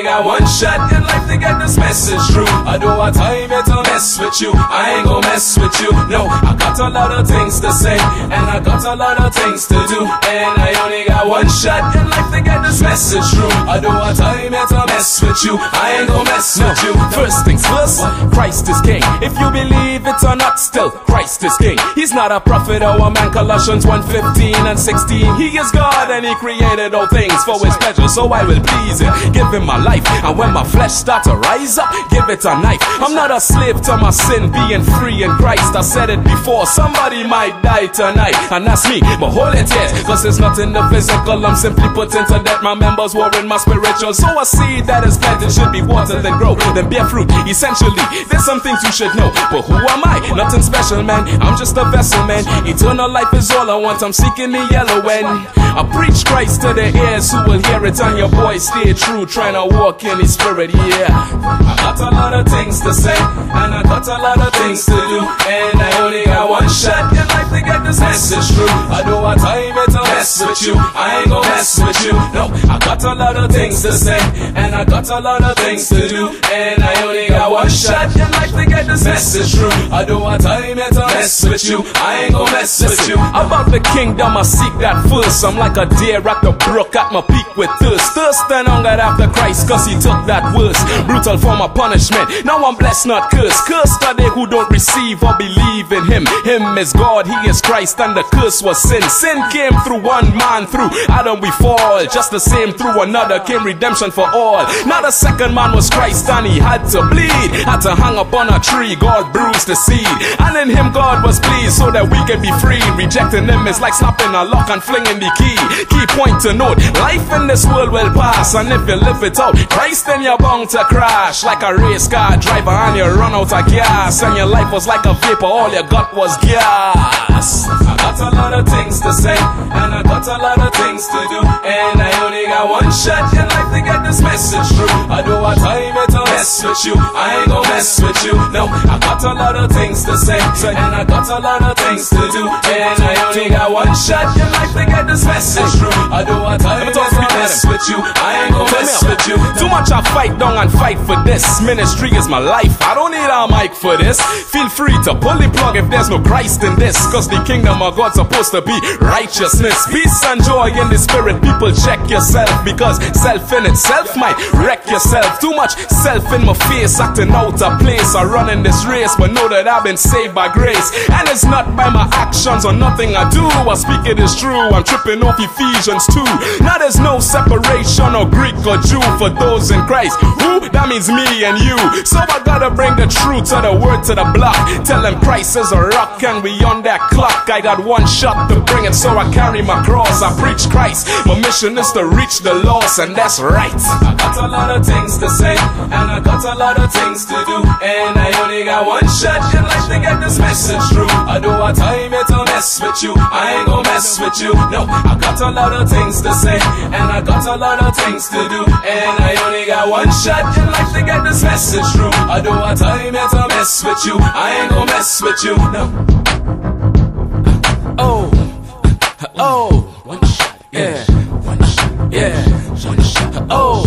only got one shot in life to get this message through. I do a time it to mess with you, I ain't gon' mess with you. No, I got a lot of things to say, I got a lot of things to do, and I only got one shot in life to get this message through. I do a time it to mess with you, I ain't gon' mess with you. First things first, Christ is king. If you believe it or not, still Christ is king. He's not a prophet or a man. Colossians 1:15 and 16. He is God and He created all things for His pleasure, so I will please Him. Give Him my life, and when my flesh starts to rise up, give it a knife. I'm not a slave to my sin, being free in Christ. I said it before. Somebody might die tonight, and that's me. But hold it cause it's not in the physical. I'm simply put into debt. My members were in my spiritual. So a seed that is planted should be watered, then grow, then bear fruit. Essentially, there's some things you should know. But who am I? Nothing special, man. I'm just a vessel, man. Eternal life is all I want. I'm seeking the yellow end. I preach Christ to the ears who will hear it on your boy Stay true, trying to walk in His spirit, yeah. I got a lot of things to say, and I got a lot of things to do, and I only got shot in life to get this message through. I know what time it to mess with you, I ain't gon' mess with you. No, I got a lot of things to say, and I got a lot of things to do, and I only got one shot in life to get this message through. I know what time it to mess with you, I ain't gon' mess with you. About the kingdom, I seek that first. I'm like a deer at the brook at my peak with thirst. Thirst and hunger after Christ, cause he took that worst. Brutal form of punishment. Now I'm blessed, not cursed. Cursed are they who don't receive or believe in him. Him is God, he is Christ, and the curse was sin. Sin came through one man, through Adam we fall. Just the same through another came redemption for all. Now the second man was Christ, and he had to bleed. Had to hang upon a tree, God bruised the seed. And in him God was pleased so that we can be free. Rejecting him is like snapping a lock and flinging the key. Key point to note, life in this world will pass, and if you live it out, Christ then you're bound to crash. Like a race car driver and you run out of gas, and your life was like a vapor, all you got was gas. I got a lot of things to say, and I got a lot of things to do, and I only got one shot in life to get this message through. I do a time it to mess with you, I ain't gon' mess with you. No, I got a lot of things to say, and I got a lot of things to do, and I only got one shot in life to get this message through. I do a time it to mess with you, I ain't gon' mess with you. Too much I fight down and fight for this. Ministry is my life. I don't need a mic for this. Feel free to pull the plug if there's no Christ in this. Cause the kingdom of God's supposed to be righteousness, peace and joy in the spirit. People check yourself because self in itself might wreck yourself. Too much self in my face, acting out of place. I run in this race, but know that I've been saved by grace. And it's not by my actions or nothing I do. I speak it is true. I'm tripping off Ephesians 2. Now there's no separation or Greek or Jew for those in Christ. Who? That means me and you. So I gotta bring the truth to the word to the block. Tell them Christ is a rock and we on that clock. I got one shot to bring it, so I carry my cross. I preach Christ. My mission is to reach the lost, and that's right. I got a lot of things to say, I got a lot of things to do, and I only got one shot in life to get this message through. I do a time it to mess with you, I ain't gon' mess with you. No, I got a lot of things to say, and I got a lot of things to do, and I only got one shot in life to get this message through. I do a time it to mess with you, I ain't gon' mess with you. No. Oh, oh, One shot, yeah, one shot, yeah. one shot, Oh,